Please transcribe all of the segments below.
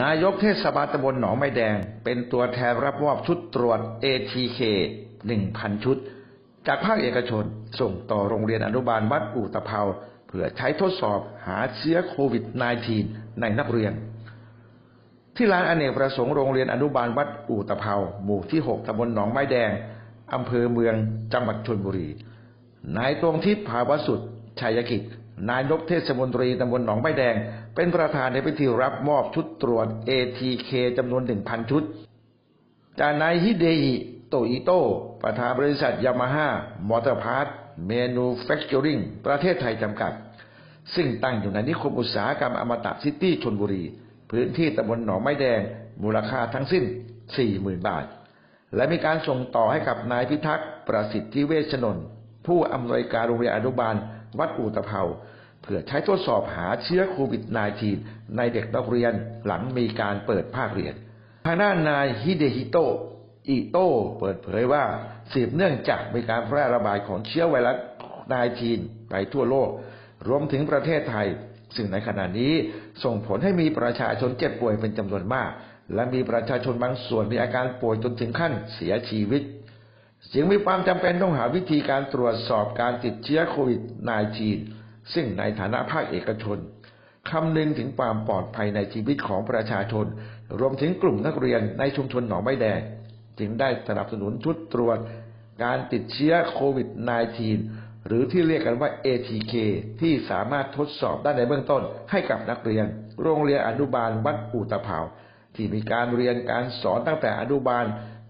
นายกเทศบาลตำบลหนองไม้แดง เป็นตัวแทนรับมอบชุดตรวจ ATK 1,000 ชุด จากภาคเอกชน ส่งต่อโรงเรียนอนุบาลวัดอู่ตะเภาเพื่อใช้ทดสอบหาเชื้อโควิด -19 ในนักเรียน ที่ลานอเนกประสงค์โรงเรียนอนุบาลวัดอู่ตะเภาหมู่ที่ 6ตำบลหนองไม้แดงอำเภอเมืองจังหวัดชลบุรีนายตวงทิพย์ภาวสุดชัยกิจ นายกเทศมนตรีตำบลหนองไม้แดง เป็นประธานในพิธีรับมอบชุดตรวจ ATK จำนวน1,000ชุด จากนายฮิเดอิโตอิโตประธานบริษัท Yamaha Motor Parts Manufacturing ประเทศไทยจำกัด ซึ่งตั้งอยู่ในนิคมอุตสาหกรรมอมตะซิตี้ชนบุรี พื้นที่ตำบลหนองไม้แดง มูลค่าทั้งสิ้น 40,000 บาท และมีการส่งต่อให้กับนายพิทักษ์ประสิทธิเวชนนท์ผู้อำนวยการโรงเรียนอนุบาล วัดอู่ตะเภา เพื่อใช้ทดสอบหาเชื้อโควิด -19 ในเด็กนักเรียนหลังมีการเปิดภาคเรียน ทางด้านนายฮิเดฮิโตะอิโตะเปิดเผยว่าสืบเนื่องจากมีการแพร่ระบาดของเชื้อไวรัส -19 ไปทั่วโลก รวมถึงประเทศไทย ซึ่งในขณะนี้ส่งผลให้มีประชาชนเจ็บป่วยเป็นจำนวนมาก และมีประชาชนบางส่วนมีอาการป่วยจนถึงขั้นเสียชีวิตจึงมีความจำเป็นต้องหาวิธีการตรวจสอบการติดเชื้อโควิด -19 ซึ่งในฐานะภาคเอกชนคำนึงถึงความปลอดภัยในชีวิตของประชาชน รวมถึงกลุ่มนักเรียนในชุมชนหนองไม้แดง จึงได้สนับสนุนชุดตรวจ การติดเชื้อโควิด -19 หรือที่เรียกกันว่า ATK ที่สามารถทดสอบได้ในเบื้องต้นให้กับนักเรียน โรงเรียนอนุบาลวัดอู่ตะเภาที่มีการเรียนการสอนตั้งแต่อนุบาล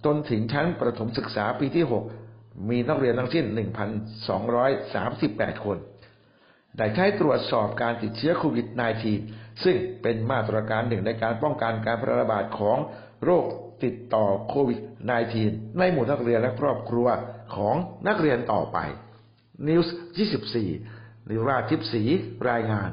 จนถึงชั้นประถมศึกษาปีที่ 6 มีนักเรียนทั้งสิ้น 1,238 คน ได้ใช้ตรวจสอบการติดเชื้อโควิด -19 ซึ่งเป็นมาตรการหนึ่งในการป้องกันการแพร่ระบาดของโรคติดต่อโควิด -19 ในหมู่นักเรียนและครอบครัวของนักเรียนต่อไป News 24นิราทิพศรีรายงาน